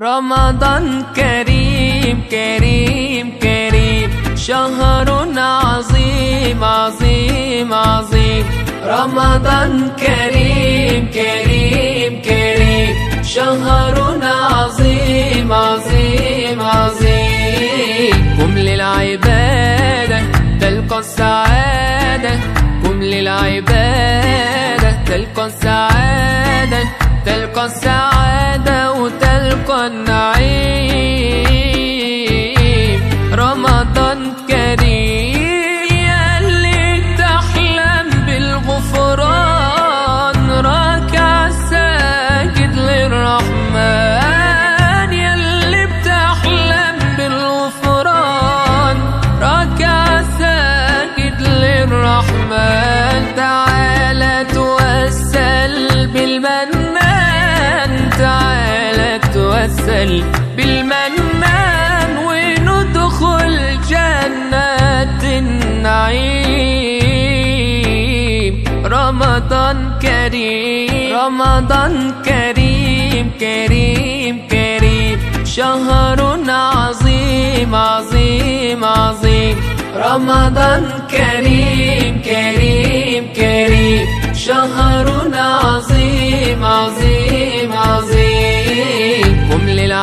رمضان كريم كريم كريم شهر عظيم عظيم عظيم. رمضان كريم كريم كريم شهر عظيم عظيم عظيم. قم للعبادة تلقى السعادة. قم للعبادة تلقى السعادة تلقى السعادة. وتلقى النعيم رمضان كريم ياللي تحلم بالغفران. راكع ساجد للرحمن ياللي بتحلم بالغفران. راكع ساجد للرحمن. تعالى توسل بالمنان توسل بالمنان وندخل جنات النعيم. رمضان كريم رمضان كريم كريم كريم. شهر عظيم عظيم عظيم. رمضان كريم كريم.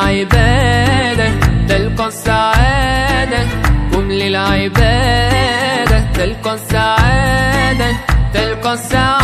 للعبادة تلقى السعادة. قم للعبادة تلقى السعادة تلقى السعادة.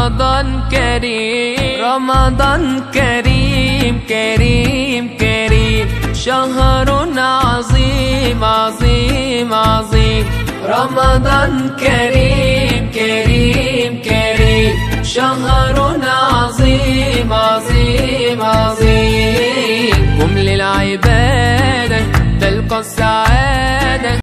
رمضان كريم رمضان كريم كريم كريم. شهر عظيم عظيم عظيم. رمضان كريم كريم كريم. شهر عظيم عظيم عظيم. قم للعبادة تلقى السعادة.